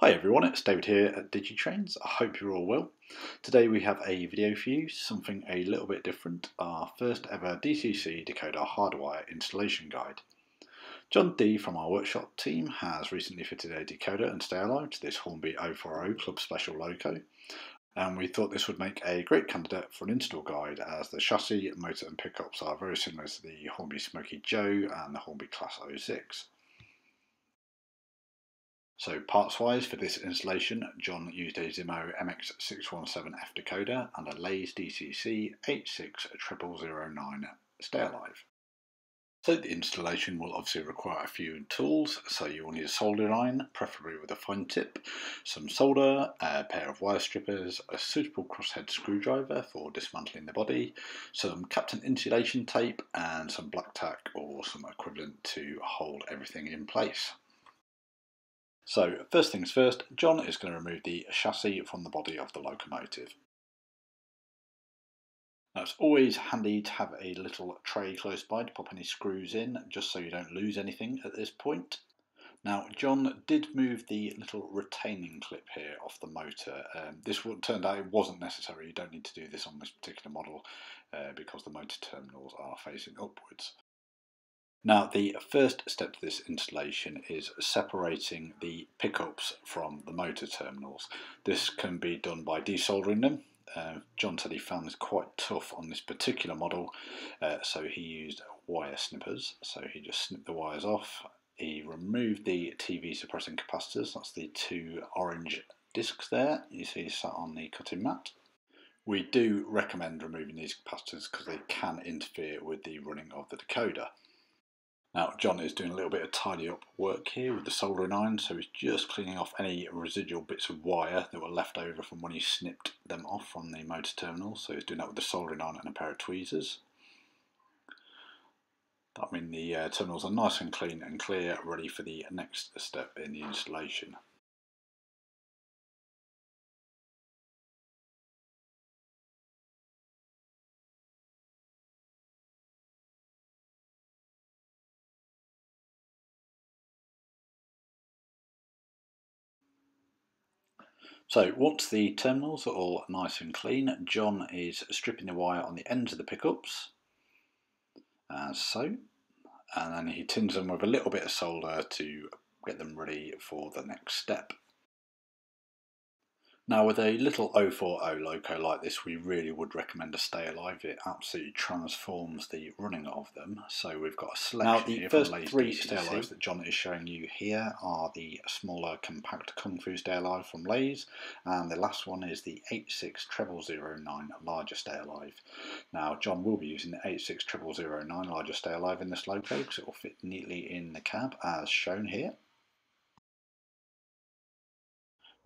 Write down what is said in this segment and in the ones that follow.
Hi everyone, it's David here at DigiTrains. I hope you're all well. Today we have a video for you, something a little bit different, our first ever DCC decoder hardwire installation guide. John D from our workshop team has recently fitted a decoder and stay alive to this Hornby 040 Club Special loco and we thought this would make a great candidate for an install guide as the chassis, motor and pickups are very similar to the Hornby Smokey Joe and the Hornby Class 06. So parts wise for this installation, John used a Zimo MX617F decoder and a Lais DCC 860009 Stay Alive. So the installation will obviously require a few tools, so you will need a soldering iron, preferably with a fine tip, some solder, a pair of wire strippers, a suitable crosshead screwdriver for dismantling the body, some Kapton insulation tape and some black tack or some equivalent to hold everything in place. So first things first, John is going to remove the chassis from the body of the locomotive. Now it's always handy to have a little tray close by to pop any screws in, just so you don't lose anything at this point. Now John did move the little retaining clip here off the motor. Um, this turned out it wasn't necessary, you don't need to do this on this particular model uh, because the motor terminals are facing upwards. Now the first step to this installation is separating the pickups from the motor terminals. This can be done by desoldering them. Uh, John said he found this quite tough on this particular model uh, so he used wire snippers. So he just snipped the wires off. He removed the TV suppressing capacitors, that's the two orange discs there you see sat on the cutting mat. We do recommend removing these capacitors because they can interfere with the running of the decoder. Now John is doing a little bit of tidy up work here with the soldering iron, so he's just cleaning off any residual bits of wire that were left over from when he snipped them off from the motor terminal. So he's doing that with the soldering iron and a pair of tweezers. That means the uh, terminals are nice and clean and clear, ready for the next step in the installation. So once the terminals are all nice and clean, John is stripping the wire on the ends of the pickups, as so, and then he tins them with a little bit of solder to get them ready for the next step. Now with a little 040 loco like this we really would recommend a stay alive, it absolutely transforms the running of them. So we've got a selection now, the first three stay alives that John is showing you here are the smaller compact Kung Fu stay alive from Lais and the last one is the 86009 larger stay alive. Now John will be using the 86009 larger stay alive in this loco because it will fit neatly in the cab as shown here.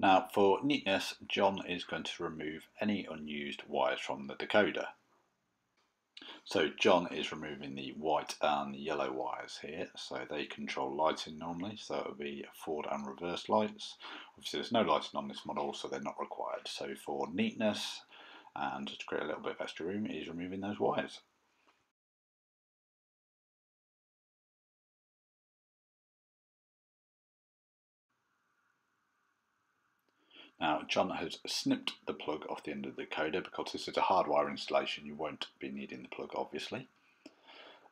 Now for neatness, John is going to remove any unused wires from the decoder. So John is removing the white and yellow wires here, so they control lighting normally, so it will be forward and reverse lights. Obviously there's no lighting on this model, so they're not required. So for neatness and to create a little bit of extra room, he's removing those wires. Now John has snipped the plug off the end of the decoder because this is a hardwire installation you won't be needing the plug obviously.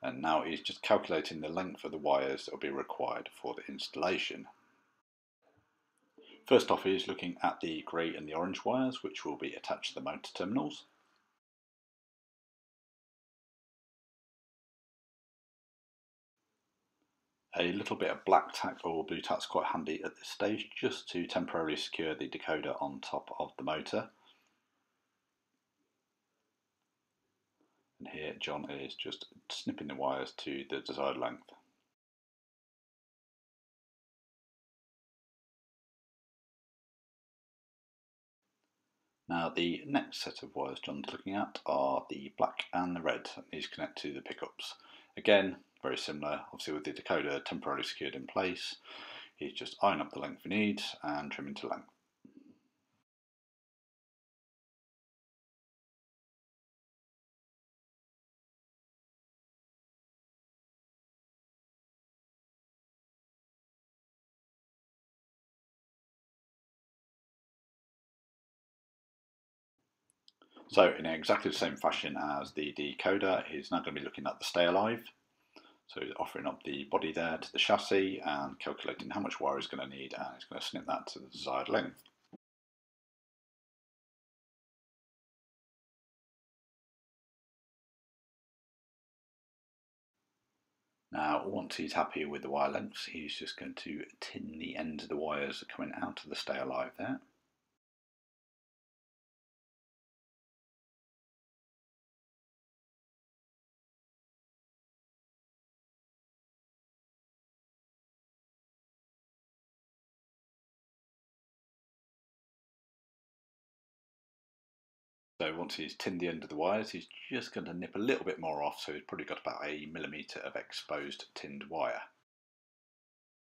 And now he's just calculating the length of the wires that will be required for the installation. First off he's looking at the grey and the orange wires which will be attached to the motor terminals. A little bit of black tack or blue tack is quite handy at this stage just to temporarily secure the decoder on top of the motor. And here John is just snipping the wires to the desired length. Now the next set of wires John's looking at are the black and the red. These connect to the pickups. Again, very similar. Obviously with the decoder temporarily secured in place, you just iron up the length we need and trim into length. So in exactly the same fashion as the decoder, he's now going to be looking at the stay alive. So offering up the body there to the chassis and calculating how much wire he's going to need and he's going to snip that to the desired length. Now, once he's happy with the wire lengths, he's just going to tin the ends of the wires coming out of the stay alive there. So once he's tinned the end of the wires, he's just going to nip a little bit more off, so he's probably got about a millimetre of exposed tinned wire.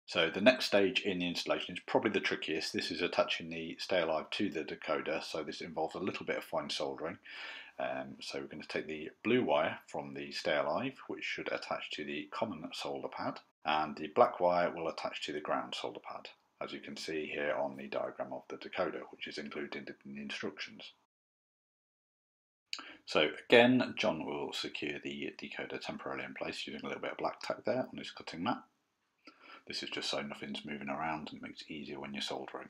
So the next stage in the installation is probably the trickiest. This is attaching the Stay Alive to the decoder, so this involves a little bit of fine soldering. Um, so we're going to take the blue wire from the Stay Alive, which should attach to the common solder pad, and the black wire will attach to the ground solder pad, as you can see here on the diagram of the decoder, which is included in the instructions. So again, John will secure the decoder temporarily in place using a little bit of black tack there on his cutting mat. This is just so nothing's moving around and makes it easier when you're soldering.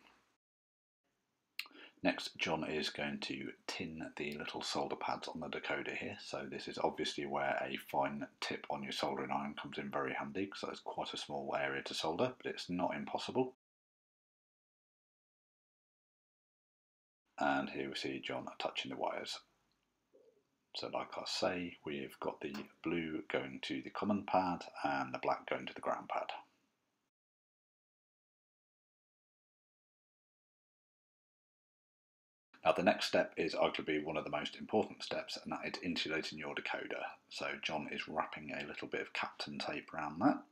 Next, John is going to tin the little solder pads on the decoder here. So this is obviously where a fine tip on your soldering iron comes in very handy because it's quite a small area to solder, but it's not impossible. And here we see John touching the wires. So like I say, we've got the blue going to the common pad and the black going to the ground pad. Now the next step is arguably one of the most important steps and that is insulating your decoder. So John is wrapping a little bit of Kapton tape around that.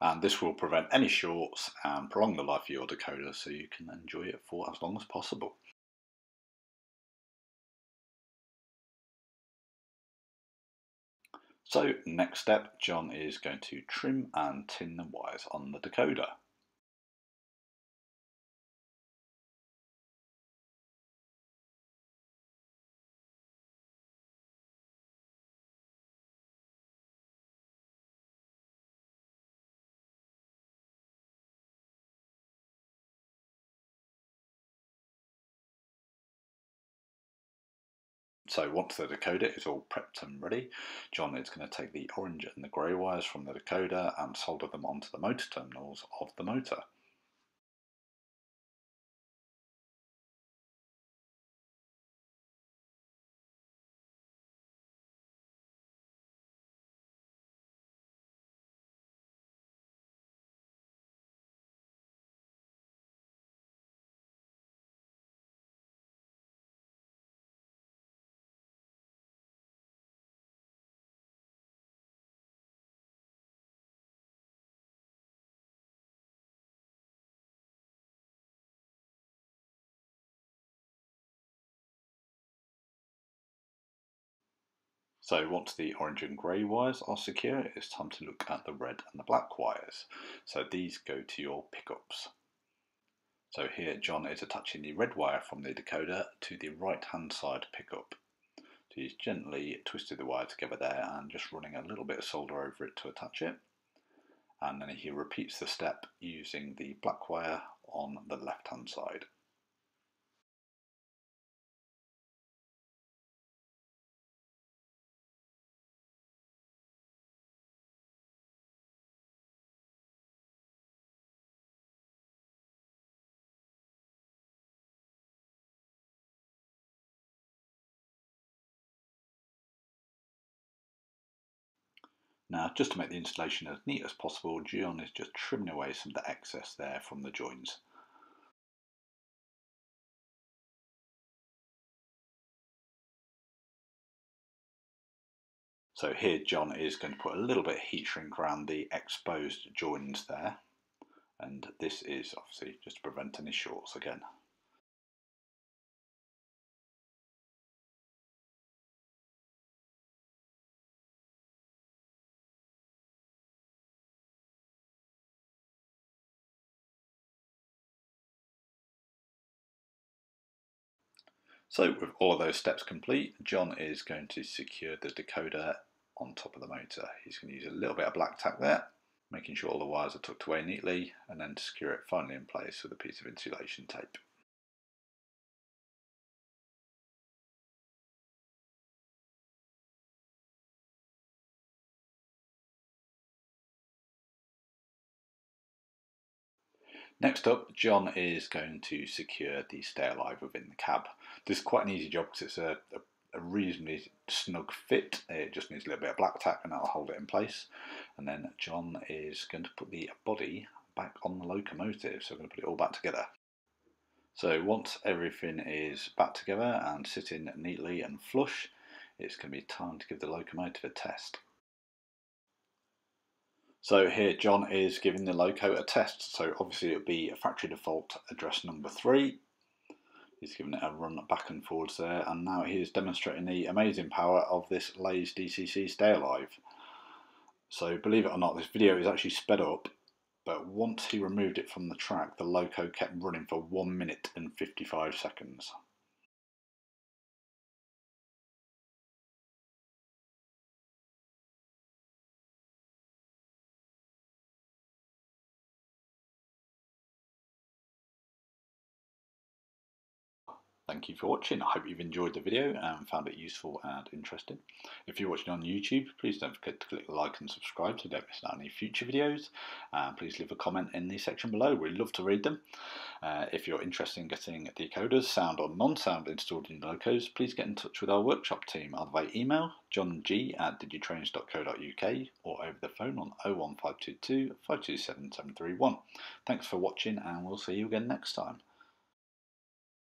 And this will prevent any shorts and prolong the life of your decoder so you can enjoy it for as long as possible. So next step, John is going to trim and tin the wires on the decoder. So once the decoder is all prepped and ready, John is going to take the orange and the grey wires from the decoder and solder them onto the motor terminals of the motor. So once the orange and grey wires are secure, it's time to look at the red and the black wires. So these go to your pickups. So here John is attaching the red wire from the decoder to the right hand side pickup. So he's gently twisted the wire together there and just running a little bit of solder over it to attach it. And then he repeats the step using the black wire on the left hand side. Now, just to make the installation as neat as possible, John is just trimming away some of the excess there from the joins. So here John is going to put a little bit of heat shrink around the exposed joins there. And this is obviously just to prevent any shorts again. So with all of those steps complete, John is going to secure the decoder on top of the motor. He's going to use a little bit of black tack there, making sure all the wires are tucked away neatly, and then secure it finally in place with a piece of insulation tape. Next up, John is going to secure the stay alive within the cab. This is quite an easy job because it's a, a, a, reasonably snug fit. It just needs a little bit of black tack and that'll hold it in place. And then John is going to put the body back on the locomotive. So we're going to put it all back together. So once everything is back together and sitting neatly and flush, it's going to be time to give the locomotive a test. So here John is giving the loco a test. So obviously it'll be a factory default address number three. He's giving it a run back and forwards there and now he is demonstrating the amazing power of this Lais DCC Stay Alive. So believe it or not this video is actually sped up but once he removed it from the track the loco kept running for 1 minute and 55 seconds. Thank you for watching. I hope you've enjoyed the video and found it useful and interesting. If you're watching on YouTube, please don't forget to click like and subscribe so you don't miss out on any future videos. Please leave a comment in the section below. We'd love to read them. Uh, if you're interested in getting decoders, sound or non-sound installed in locos, please get in touch with our workshop team either by email, johng at digitrains.co.uk or over the phone on 01522 527 731. Thanks for watching and we'll see you again next time.